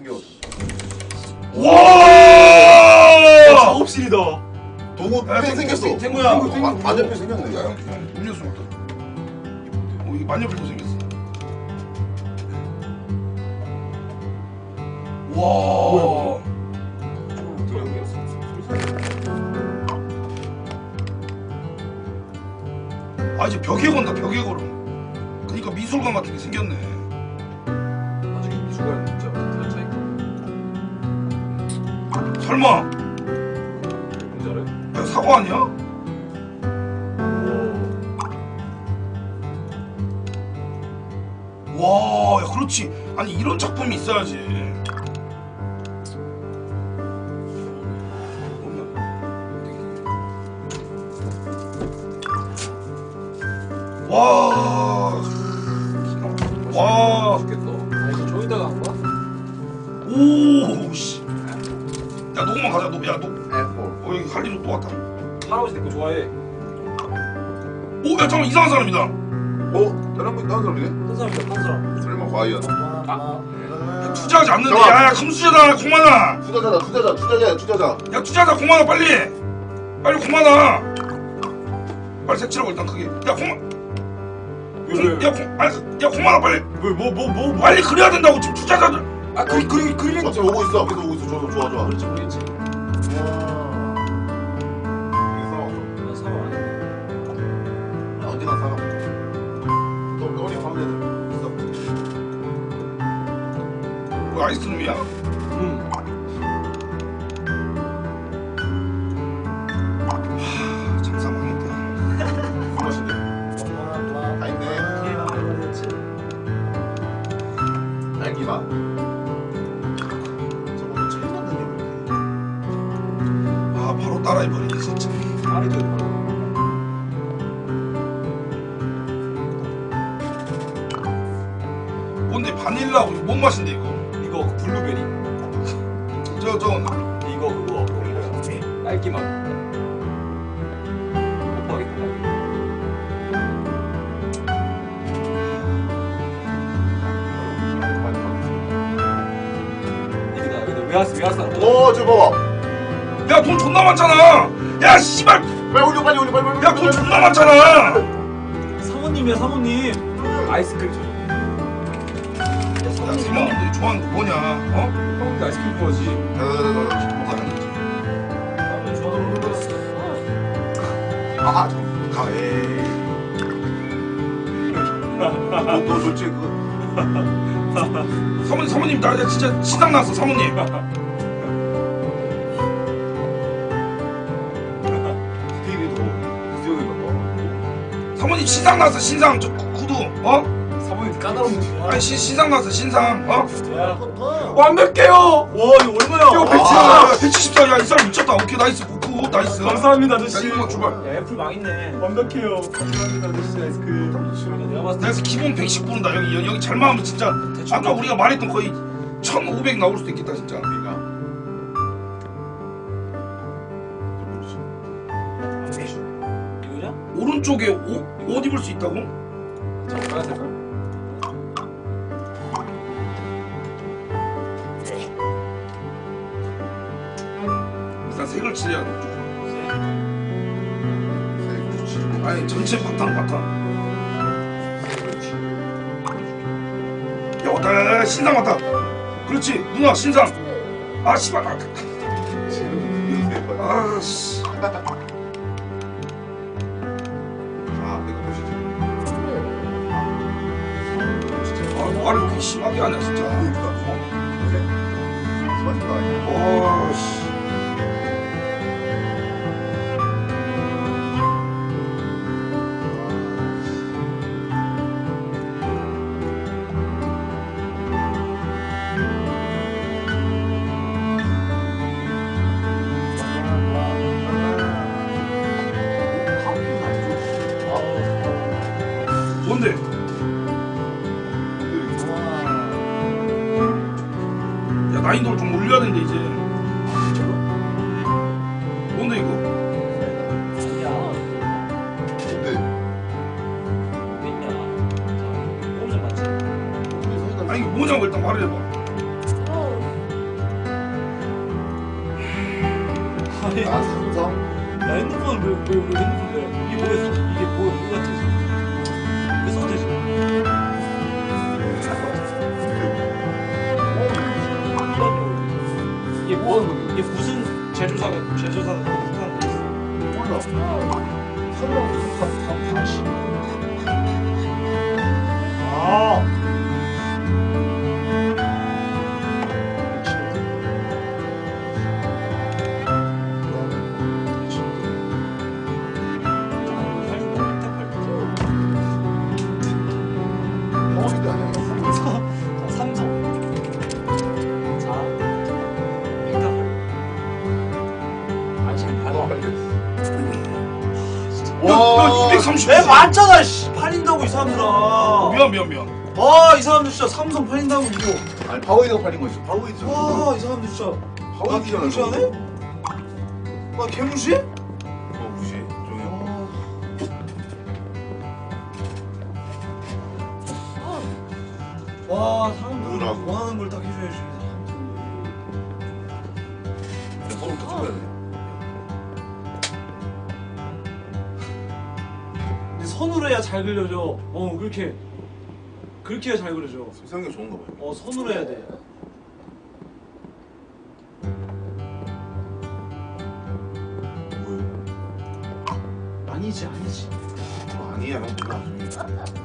신기하다. 와! 작업실이다. 도구 야, 펜 생겼어. 탱- 탱구야. 만년필 생겼네. 야, 음료수 먹다. 어, 이게 만년필도 생겼어. 와. 아 이제 벽에 건다 벽에 걸어. 그러니까 미술관 같은 게 생겼네. 설마 공자래? 야, 사과 아니야? 와, 야, 그렇지. 아니 이런 작품이 있어야지. 잠깐 이상한 사람이다. 어? 다른 분 다른 사람이네? 한 사람이다 한 사람. 설마 과연? 야, 투자하지 않는데. 야, 야, 금수저다, 공만아. 투자자다 투자자 투자자야 투자자. 야, 투자하자, 공만아, 빨리. 빨리 공만아. 빨리 색칠하고 일단 크게. 야, 공만. 왜 야, 공, 아니, 야, 공만아, 빨리. 왜뭐뭐 뭐 뭐? 빨리 그려야 된다고 지금 투자자들. 아 그리 그리 그리는 앞에 오고 있어. 앞에서 오고 있어. 좋아 좋아 좋아. 그렇지 모르겠지. 뭐 야, 많잖아. 사모님이야 사모님. 아이스크림 줘. 야 야, 사모님. 사모님들이 좋아하는 거 뭐냐? 어? 사모님 아이스크림 좋아하지. 나는 좋아하는 거 모르겠어. 아, 가, 에이. 너, 너 좋지, 그거? 사모님, 사모님, 나 진짜 신상 났어, 사모님. 사모님, 신상 났어, 신상. 저 구- 구두, 어? 사모님 까다로운 거. 아니, 신, 신상 났어, 신상. 어? 완벽해요. 와 이거 얼마야? 이거 174, 174. 야, 이 사람 미쳤다. 오케이, nice. Good, nice. 감사합니다 야, 아저씨. 이거 출발. 야 애플 망했네. 완벽해요. 감사합니다 아저씨 아이스크림. 내가 봤을 때 그래서 기본 110 부른다. 여기, 여기, 잘만 하면 진짜. 아까 우리가 말했던 거의 1500 나올 수도 있겠다, 진짜. 그러니까. 오른쪽에 옷, 옷 입을 수 있다고? 자 빨간 색깔. 일단 색을 칠해야 돼. 색 좋지. 아니, 전체 바탕, 바탕. 야, 왔다, 야, 야, 신상 왔다. 그렇지, 누나, 신상. 아, 씨발. 아, 아 씨. 아, 말을 그렇게 심 30. 에 많잖아, 씨 팔린다고 이 사람들아. 미안 미안 미안. 와, 이 사람들 진짜 삼성 팔린다고 이거. 아니 파워이드가 팔린 거 있어. 파워이드. 와이 아, 사람들 진짜. 나 파워이드잖아. 개무시하네? 나 아, 개무시? 어 무시. 종이 형. 와 사람들 뭐 원하는 걸 딱 해줘야지. 해야 잘 그려져. 어, 그렇게. 그렇게 해야 잘 그려져. 세상에 좋은가 봐요. 어, 선으로 해야 돼. 뭐예요? 아니지, 아니지. 아, 아니야 형 몰라.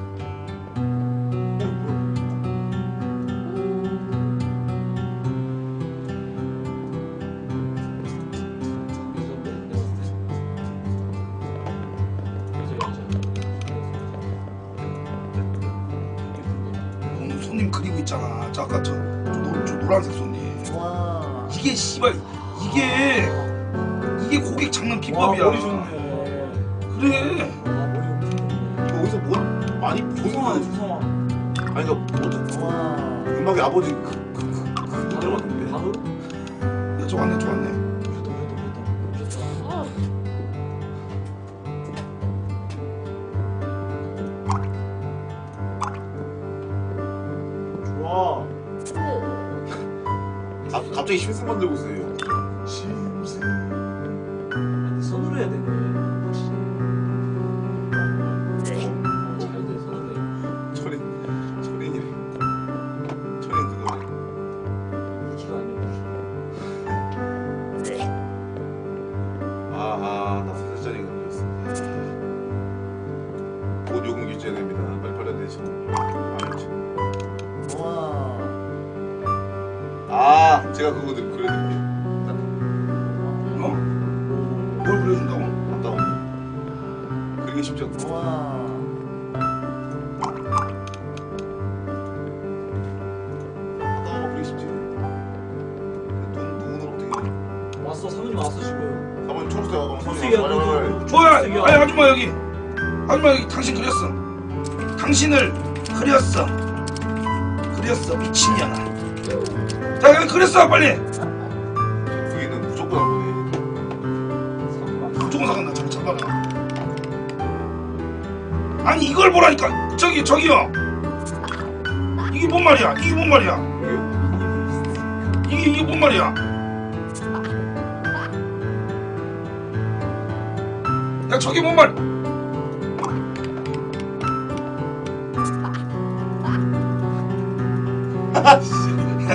갑자기 심슨 만들고 있어요.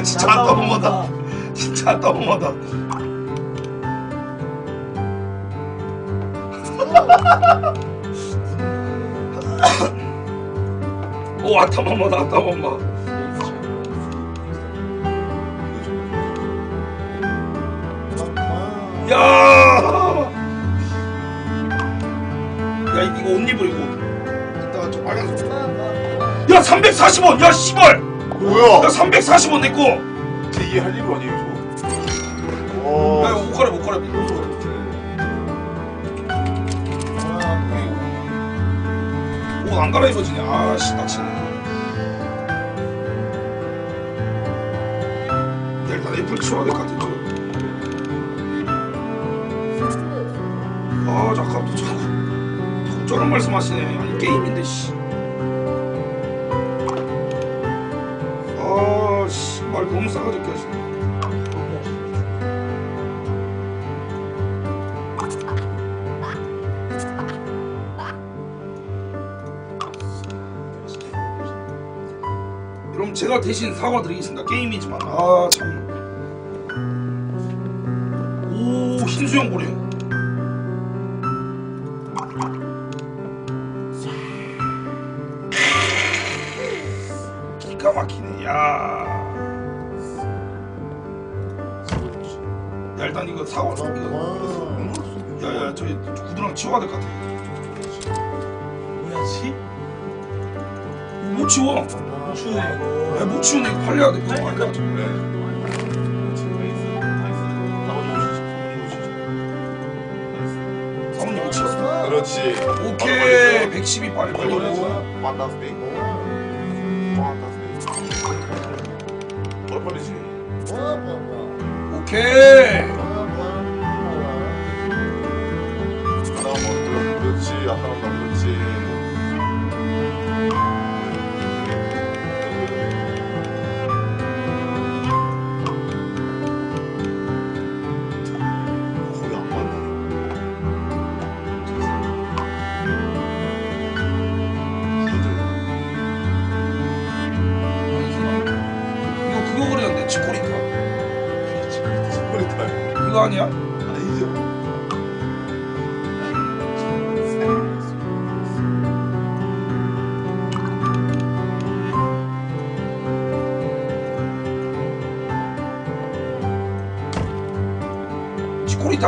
진짜 너무하다. 진짜 너무하다. 오 왔다 엄마 나왔다 엄마. 야. 야 이거 옷 입을 이거. 이따가 저 빨간색. 야 340원. 야 씨발. 뭐야? 야 340원 내 거. 제 이해 할 일도 아니에요 저거. 야 와. 이거 옷 갈아 못 갈아. 옷안 갈아입어지냐. 아씨 닥치네. 야 일단 애플 치워야 될 것 같아. 저. 아 잠깐 또 자꾸 자꾸 저런 말씀 하시네. 아니 게임인데 씨. 싸가지 껴 그럼 제가 대신 사과드리겠습니다. 게임이지만. 아참. 오 흰수염 보래요 기가 막히네. 야. 일단 이거 사과 이거. 야야 저기 구두랑 치워야 될 것 같아. 뭐야지? 못 치워. 못 이거 야, 못 치우네 이거 팔려야 돼. 이거 팔려야 돼. 사모님 못 치웠어. 그렇지. 오케이 112 빨리 빨리 오고. 판타스틱. 판타스틱. 뭘 빨리지? 오케이.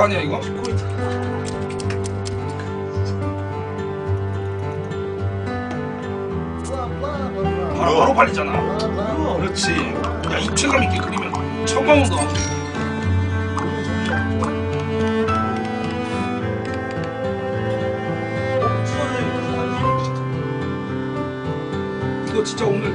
아니야 이거? 바로 바로 팔리잖아. 그렇지. 야 입체감 있게 그리면 안 돼. 이거 진짜 오늘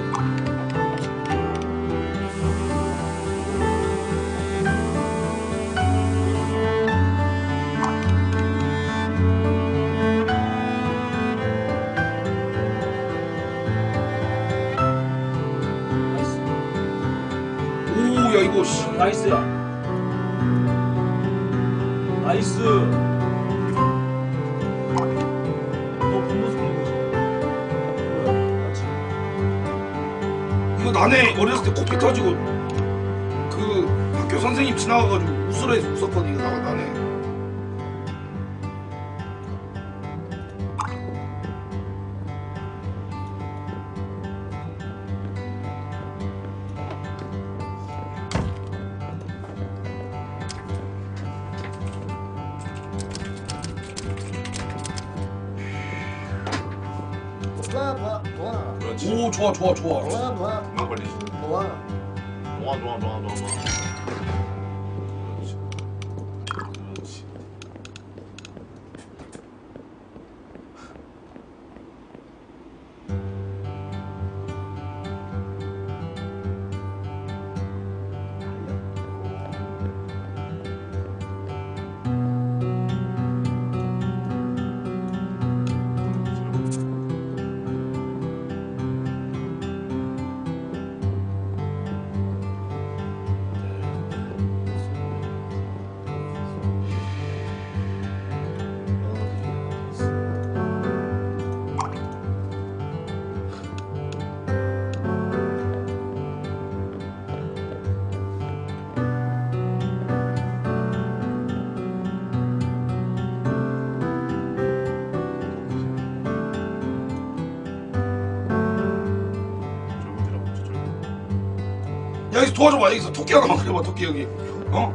나이스야 나이스. 너 본모습 보는 거지 뭐야? 같이 이거 나네. 어렸을 때 코피 터지고 그 학교 선생님 지나가가지고 웃으라 해서 웃었거든 이거 나나 네 그렇 도와줘봐 여기서 토끼 하나만 그려봐 토끼 여기 어?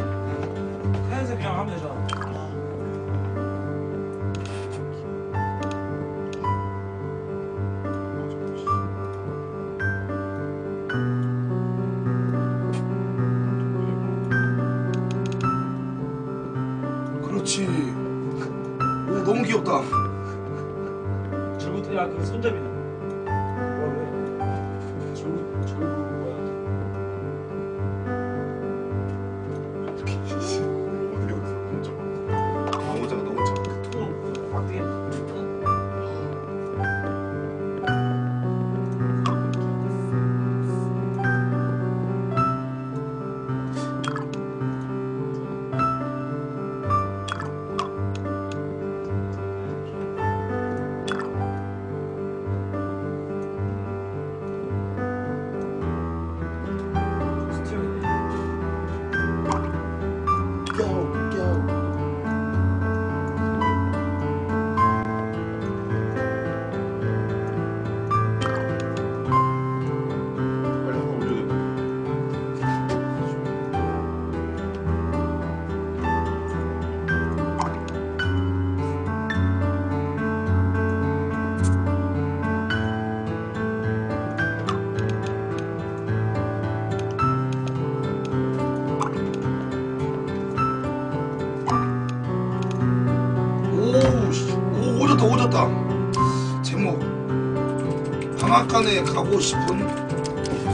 가고 싶은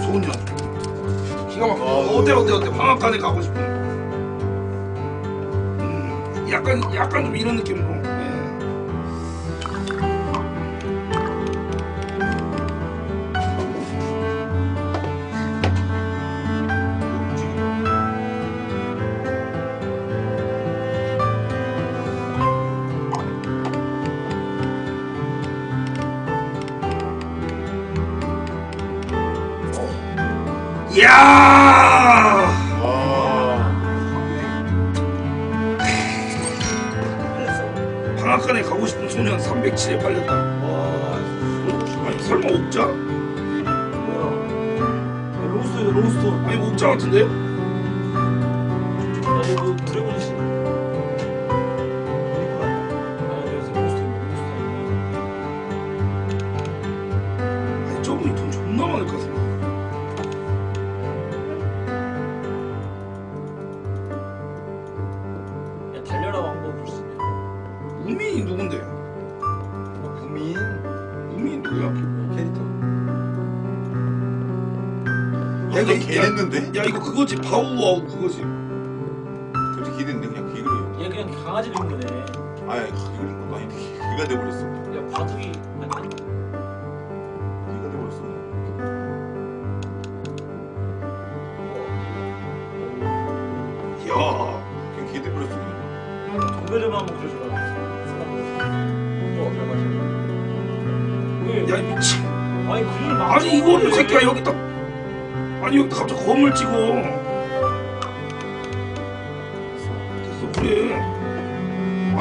소년. 기가 막혀. 아, 어때 어때 어때 방앗간에 가고 싶은. 음, 약간 약간 좀 이런 느낌 이야! 와. 방앗간에 가고 싶은 소년 307에 팔렸다. 아니 설마 옥자? 로스터야 로스터. 아니 옥자 같은데? 야 이거 드래곤이시. 아 야 이거 그거지 바우와우 그거지.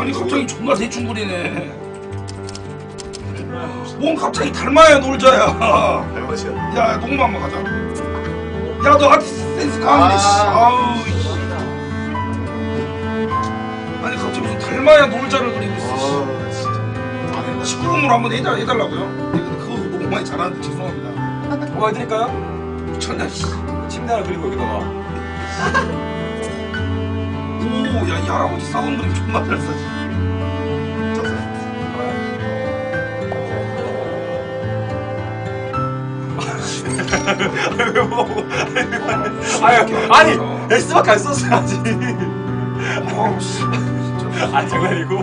아니 갑자기 존나 대충 그리네. 뭔 갑자기 닮아야 놀자야. 닮았이야. 야 농구 한번 가자. 야 너 아티스트 센스. 씨. 아우. 씨. 아니 갑자기 무슨 닮아야 놀자를 그리고 있어. 씨. 아 진짜. 안 했다. 19금으로 한번 해달, 해달라고요? 네, 근데 그거 너무 많이 잘하는데 죄송합니다. 뭐 해드릴까요? 미쳤나 씨. 침대 하나 그리고 여기다가 오, 야, 이 할아버지 싸운 그림 존나 잘 써지. 아유 아니 S밖에 안 썼어야지. 아 장난이고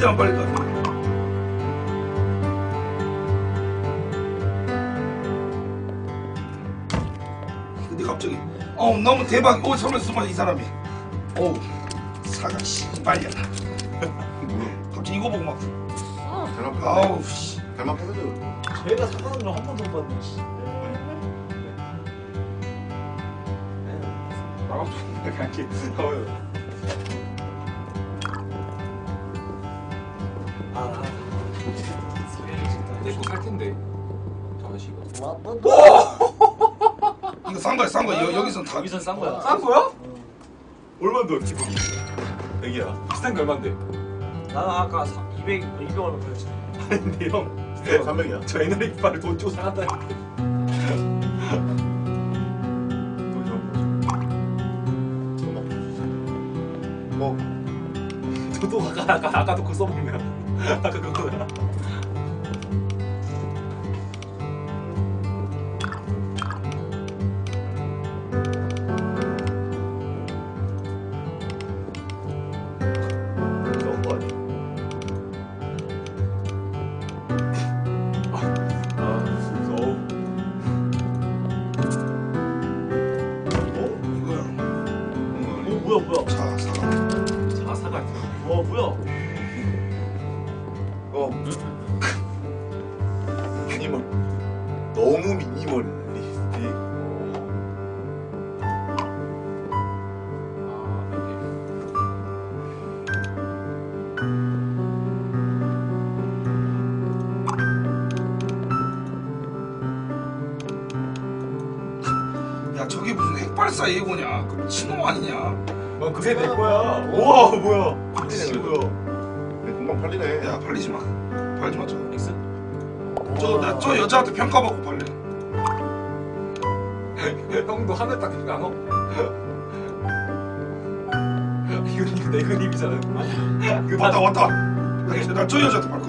절대 안 빨릴 것 같아. 근데 갑자기 어 너무 대박. 오 설마 설마 이 사람이. 오 사가 씨 빨렸다. 갑자기 이거 보고 막 닮았. 아우 씨. 닮았 패배죠. 제가 사과는 걸한 번도 못 봤네. 씨. 나가면 좋은데 그냥 이렇게 다 여기선 싼 거야. 싼 거야? 얼마인데 기분이 애기야. 비싼 게 얼마인데 나는 아까 200 200 얼마 벌었지. 아닌데 형 스테이크 300이야. 저 에너지 이빨을 돈 주고 사갔다 뭐 저도 아까 아까 아까도 그거 써먹네 아까 그거 핵발사 예고냐? 그 친호 아니냐? 어 그게 내 거야 우와 뭐야 팔리네 그래도. 근데 금방 팔리네. 야 팔리지 마. 팔지 마 저거. 엑스? 저저 여자한테 평가받고 팔래. 형도 하늘 딱 이거 안 어? 이거 이거 내 그림이잖아 이거 왔다 왔다. 나저 여자한테 팔거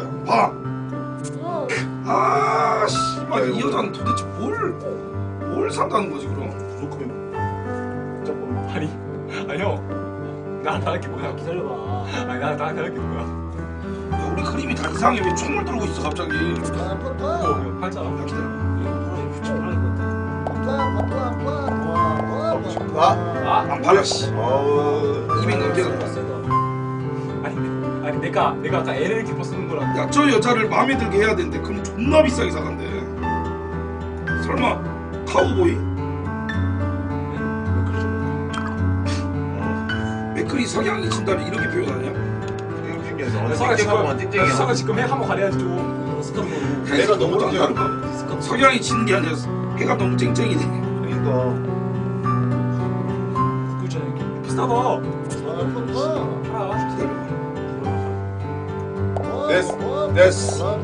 하는 게 뭐야 기다려봐. 아니 나한테 하는 게 뭐야 야, 우리 그림이 다 이상해 왜 총을 들고 있어 갑자기? 야어 팔잖아 기다려. 아, 안 씨. 아우. 200 넘겨서. 아니 아니 내가 내가 아까 L을 깊어 쓰는 거랑 야저 여자를 마음에 들게 해야 되는데 그럼 존나 비싸게 사간대. 설마 카우보이? 맥클이 석양이 진다를 이렇게 표현하냐? 땡땡하고만 지금 해 한번 가려야지 좀 스카프. 내가 너무 안 다를까? 석양이 지는 게 아니라 해가 너무 쨍쨍이네. 그러니까. 이게. 비싸다 팔아 됐어. 됐어.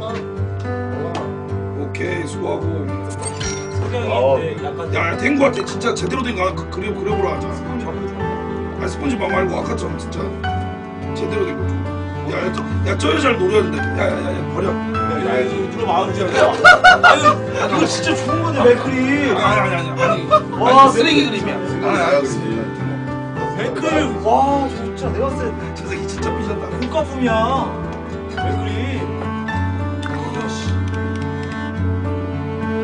오케이 수고하고. 석양인데 약간 야된거 같아 진짜 제대로 된거 그려 그려보라 하자. 아 스펀지밥 말고 아까처럼 진짜 제대로 된 거. 좀. 야야저 여자를 노려야 된다. 야야 야 야 버려. 야야지. 누가 마음을 지 아니 이거 진짜 좋은 건데 맥클이. 아니 아니 아니 아니. 와, 아니 쓰레기 그림이야. 아니 아니. 맥클 와 진짜 내가 봤을 때저 새끼 진짜 삐졌다. 공가품이야. 맥클이.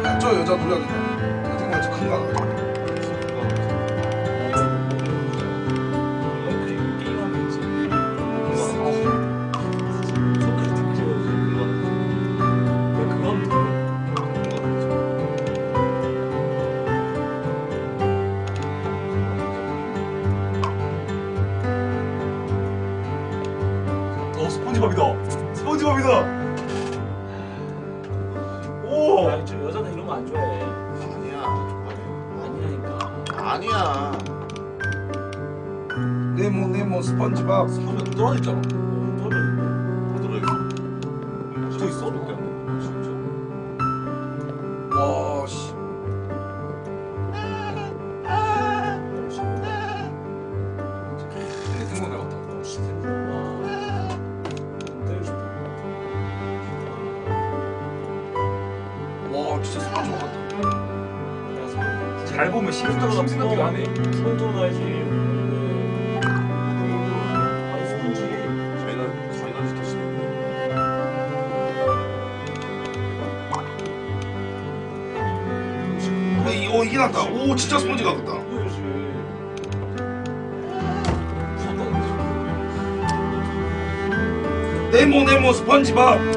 야, 저 여자 노려야겠 아니야. 네모 네모 스펀지밥. 하면 떨어져 있잖아 오 진짜 스펀지 같다. 네모 네모 스펀지밥.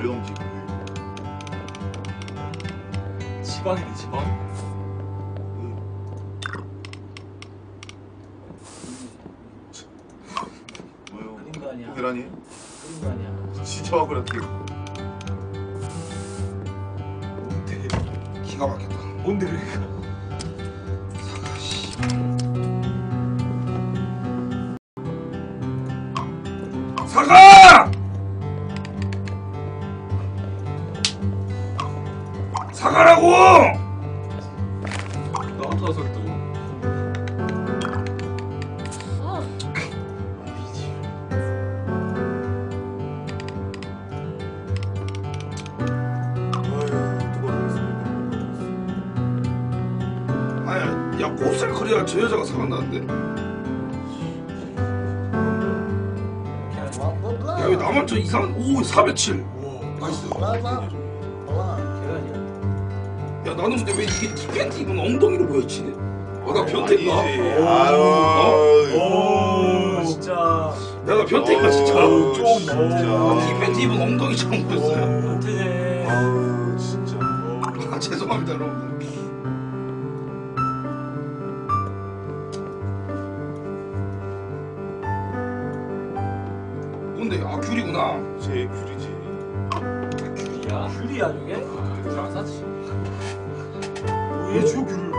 어려움직 지방이네 지방 계란이? 그런 거 아니야. 진짜 막 그랬대요. 뭔데? 기가 막혔다. 뭔데? 진짜. 어, 이 팬티 입은 엉덩이 처음 보였어요. 네. 아 진짜. 아, 죄송합니다, 여러분. 뭔데? 아, 귤이구나. 제 귤이지. 아, 귤이야? 아, 귤이야 이게? 아, 사지. 왜 줘, 귤을?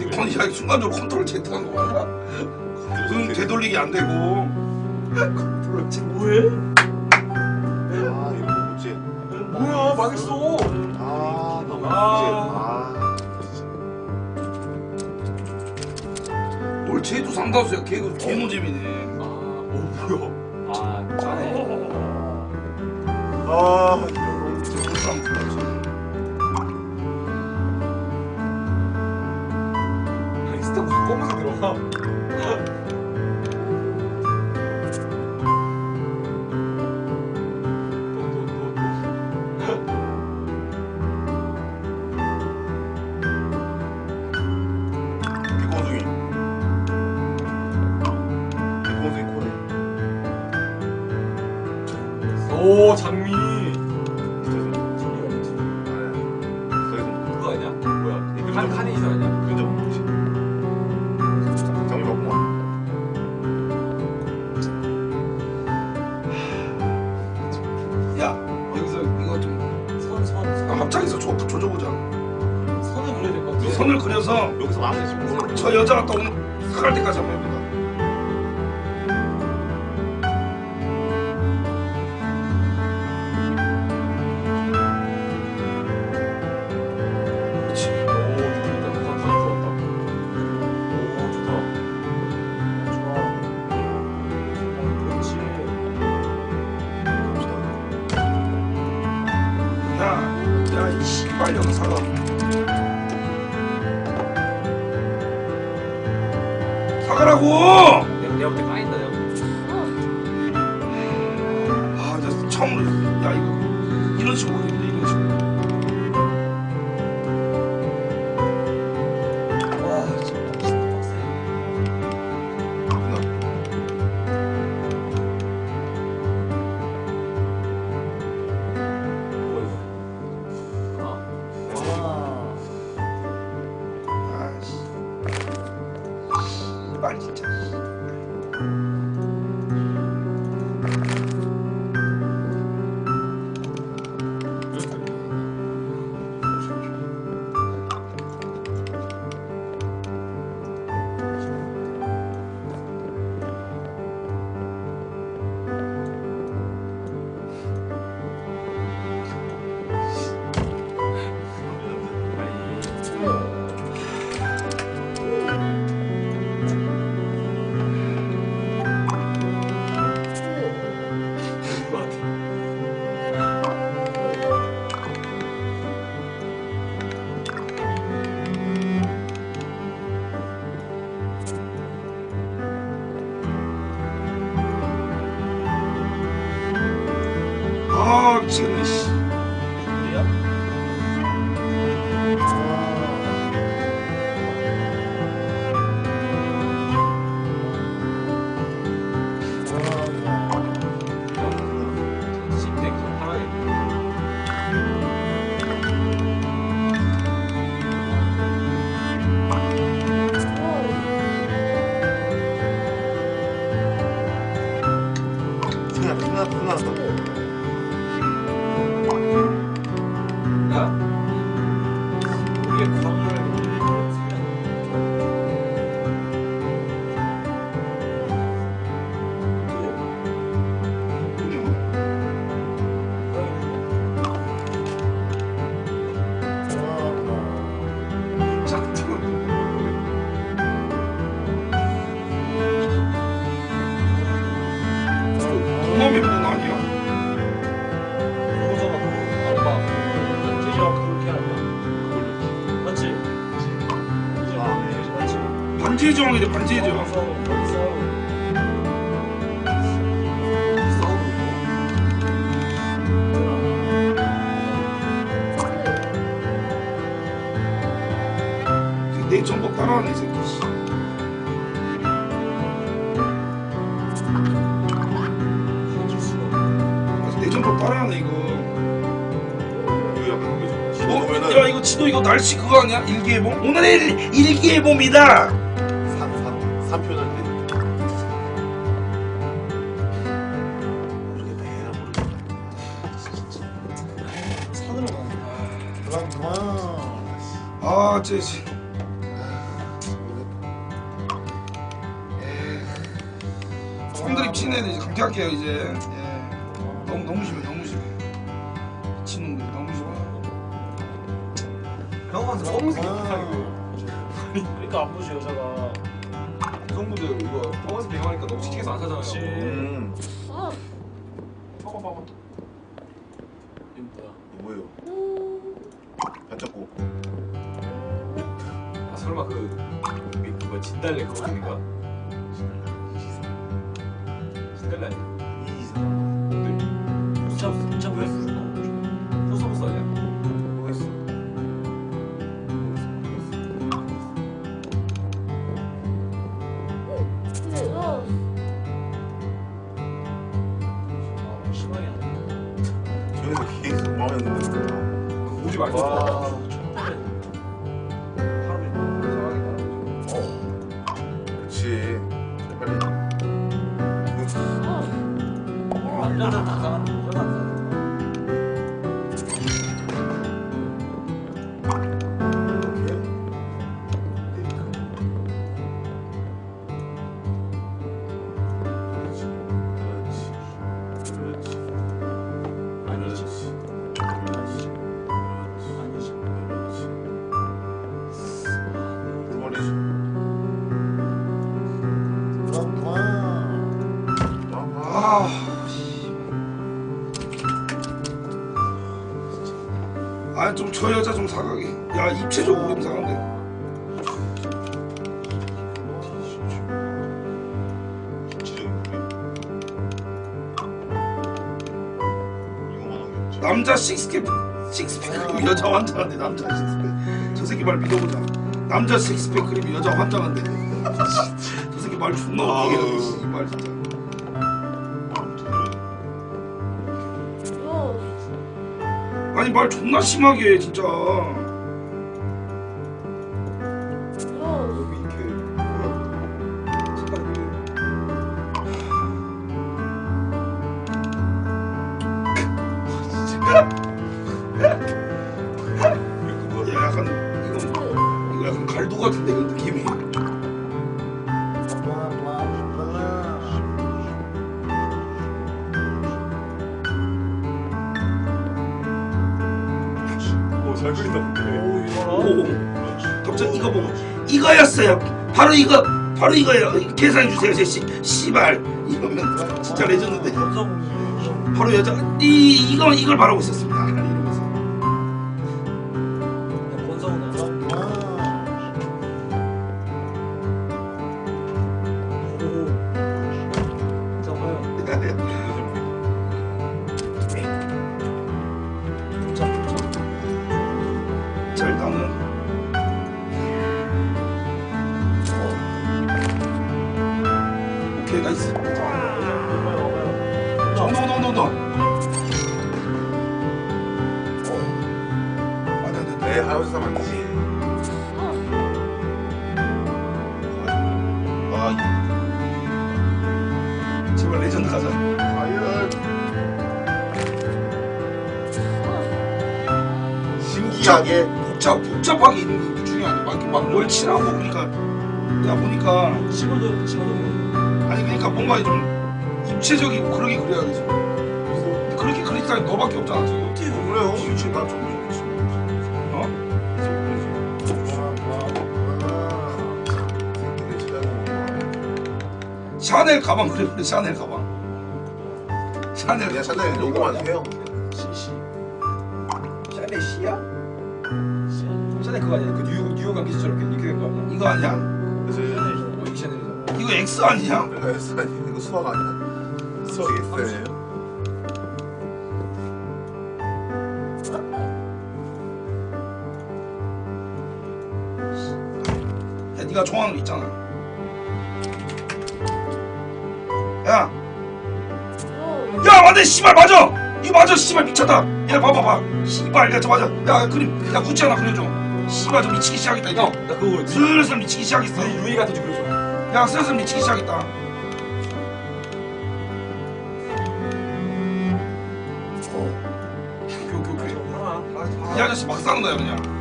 이 컨, 야, 순간적으로 control Z 한거 아니야? 눈 그 되돌리기 안 되고. 컨트롤 Z. 뭐해? 망했어. 아, 너무 어. 아. 뭘 쟤도 상관없어요. 걔가 개노잼이네. 아, 오 뭐야. 아, 짜네. 아. 전복 따라하네 이 새끼. 씨. 해줄 수가 없어 그래서 내 전복 따라하네 이거. 어? 야 이거 지도 이거 날씨 그거 아니야? 일기예보? 오늘의 일, 일기예보입니다. 산산 산표 날 때. 모르겠다 얘나 모르겠다. 산으로 가는 그만 아쟤 이거 오지 말고 저 여자 좀 사가게. 야, 입체적으로 이상한데. 남자 식스팩, 식스팩 그림 여자 환장한데 남자 식스팩. 저 새끼 말 믿어보자. 남자 식스팩 그림 여자 환장한데. 저 새끼 말 존나 웃기게 이말 진짜. 아니 말 존나 심하게 해 진짜. 여기 이렇게 야, 약간 이거 이거 약간 갈도 같은데 그 느낌이. 이거였어요. 바로 이거 바로 이거예요. 계산해 주세요, 제시. 씨발 이거면 진짜 레전드인데. 바로 여자 이 이거 이걸 바라고 있었습니다. 어? 샤넬 가방 그래 그래 샤넬 가방. 샤넬 그냥 샤넬 로고만 해요. 시시 샤넬 C야? 샤넬 그거 아니야? 그 뉴욕 뉴욕 간 기지처럼 이렇게 된거 아니야? 이거 아니야? 그래서 어, 이 샤넬이잖아. 이거 X 아니야? 내가 했어 아니 이거 수학 아니야? 수학 X예요. 좋아하는 거 있잖아. 야, 야 맞네 씨발 맞아. 이거 맞아 씨발 미쳤다. 야 봐봐봐. 씨발 야 저 맞아. 야 그림 야 구찌 하나 그려줘. 씨발 좀 미치기 시작했다. 형, 나 그거 슬슬 미치기 시작했어. 루이, 루이 같은 줄 그려줘. 야 슬슬 미치기 시작했다. 오케이. 이 아저씨 막 싸는 거야 그냥.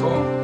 사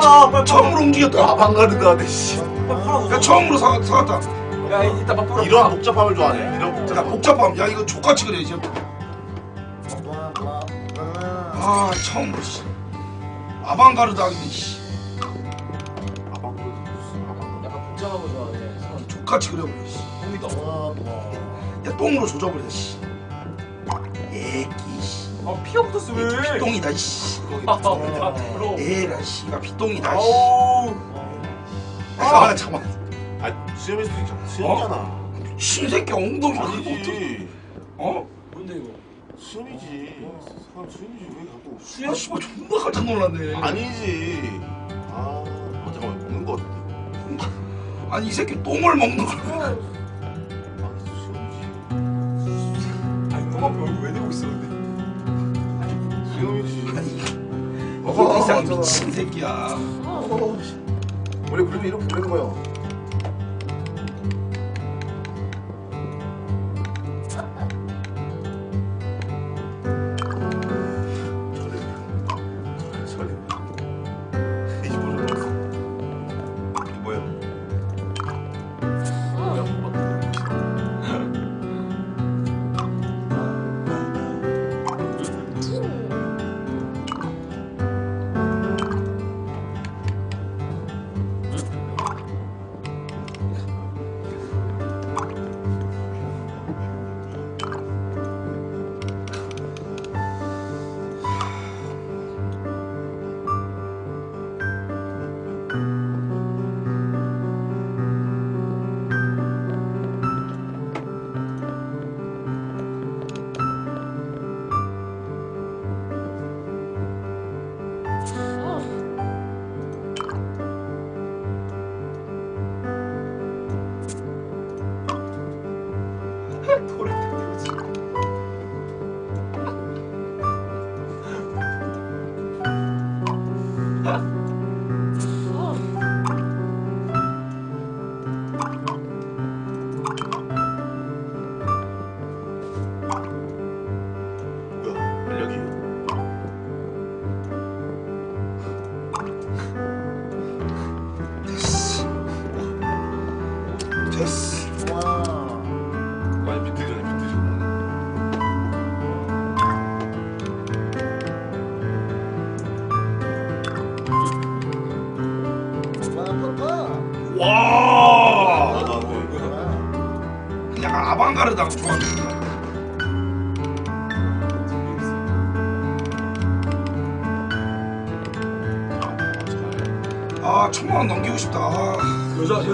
처음으로 움직였다. 처음으로 움직였다. 아방가르드 하네 씨. 야, 처음으로 사, 사갔다. 야 이따 막 풀어. 이런 복잡함을 좋아하네. 이런 야, 복잡함. 복잡함. 야, 이거 족같이 그려야지. 아, 처음으로, 씨. 아방가르드 하기는, 씨. 약간 좋아하네 족같이 그려버려, 씨. 똥이다 야, 똥으로 조져버려, 씨. 애기, 씨. 아 피가 붙었어 왜? 피똥이다, 씨. 아 부러워. 에라, 씨가 피똥이다, 씨. 아우. 아, 잠깐만. 아 수염일 수도 있잖아. 수염이잖아. 신새끼 엉덩이 아니지. 어? 뭔데 이거 수염이지. 사람 수염이지 왜 갖고? 아, 씨발, 존나 깜짝 놀랐네. 아니지. 아, 아 잠깐만 먹는 거 같은데. 아니, 이 새끼 똥을 먹는 거야. 이 이상 맞아. 미친 새끼야. 원래 그림이 이렇게 그리는 거야.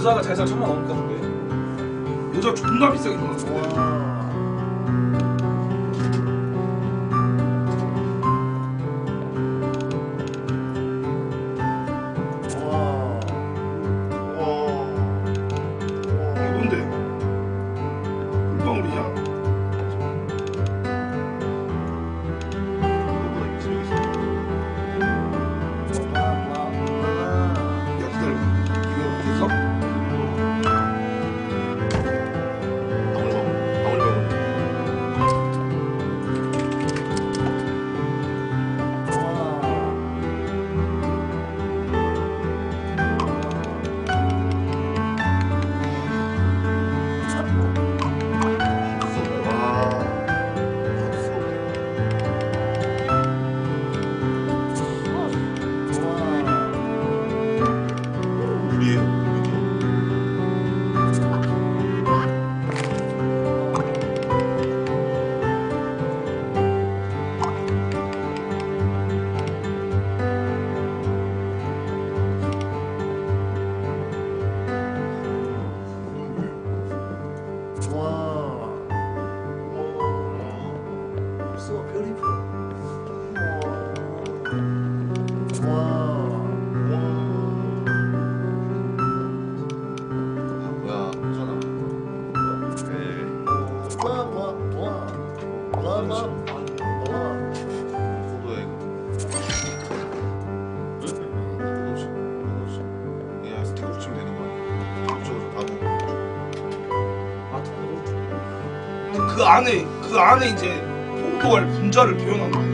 여자 여자가 잘살 천만 넘 그 안에 그 안에 이제 포도알 분자를 표현한다.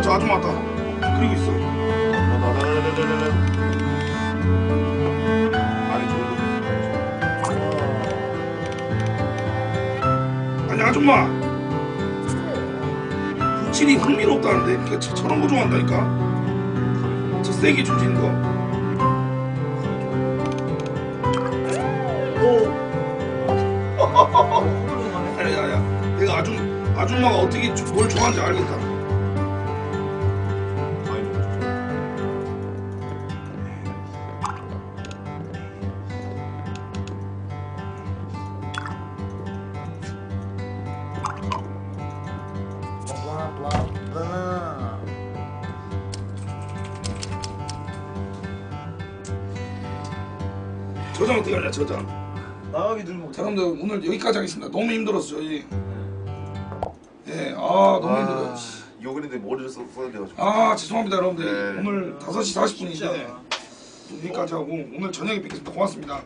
왔다 저 아줌마 왔다. 그리고 있어. 아니 아니 아줌마. 부칠이 흥미롭다는데 그러니까 저, 저런 거 좋아한다니까. 저 세게 조지는 거. 아니 아줌 아줌마가 어떻게 조- 뭘 좋아하는지 알겠다. 여러분들 오늘 여기까지 하겠습니다. 너무 힘들었어 저희. 예, 아 너무 힘들어요. 이거 그런데 머리를 써, 써야 돼가지고. 아 죄송합니다 여러분들 네. 오늘 5시 40분인데 진짜. 여기까지 하고 오늘 저녁에 뵙겠습니다 고맙습니다